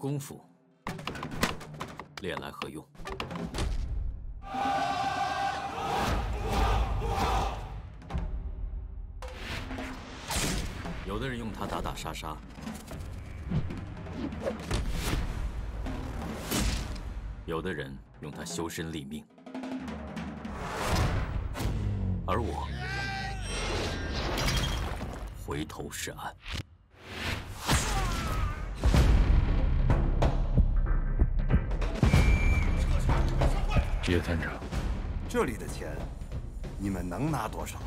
功夫练来何用？有的人用它打打杀杀，有的人用它修身立命，而我回头是岸。叶探长，这里的钱，你们能拿多少？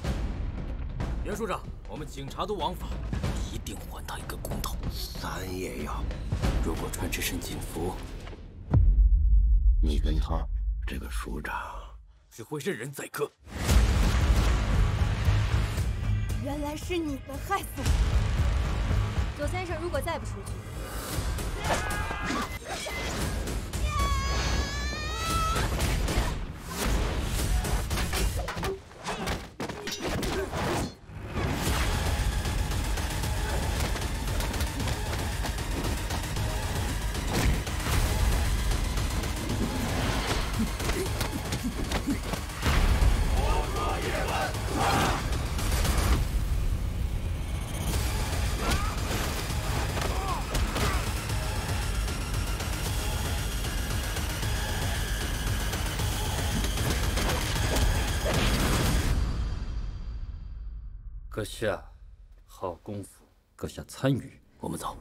袁署长，我们警察都王法，一定还他一个公道。三爷要，如果穿这身警服，你跟他这个署长只会任人宰割。原来是你们害死我，左先生，如果再不出去。阁下，好功夫，阁下参与。我们走。